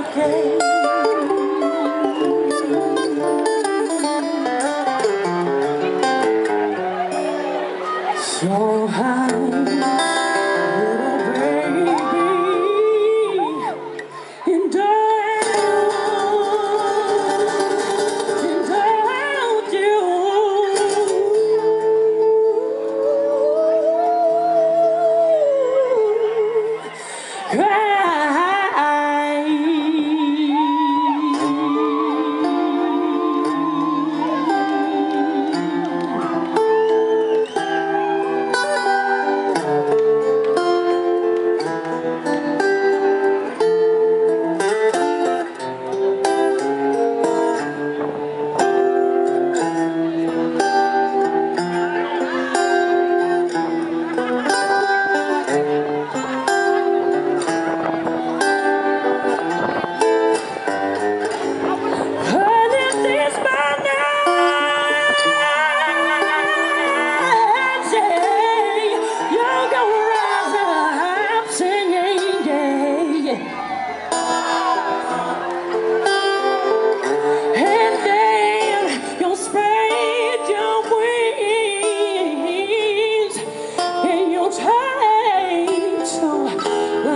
okay.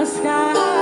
sky.